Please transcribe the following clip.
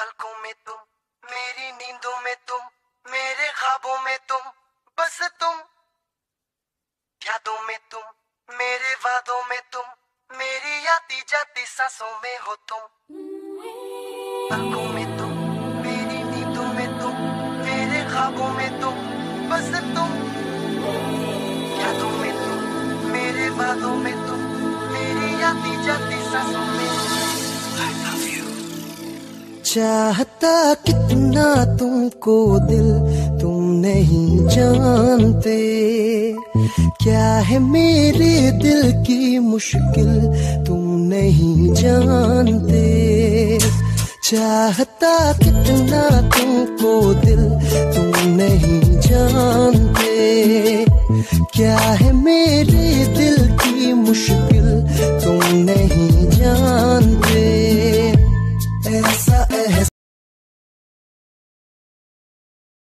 पलकों में तुम मेरी नींदों में तुम मेरे ख्वाबों में तुम बस तुम यादों में तुम मेरे वादों में तुम मेरी आती जाती सांसों में हो तुम पलकों में तुम मेरी नींदों में तुम मेरे ख्वाबों में तुम बस तुम यादों में तुम मेरे वादों में तुम मेरी जाती सांसों में. चाहता कितना तुमको दिल, तुम नहीं जानते। क्या है मेरे दिल की मुश्किल, तुम नहीं जानते। चाहता कितना तुमको दिल, तुम नहीं जानते। क्या है मेरे दिल की मुश्किल, तुम नहीं जानते। ऐसा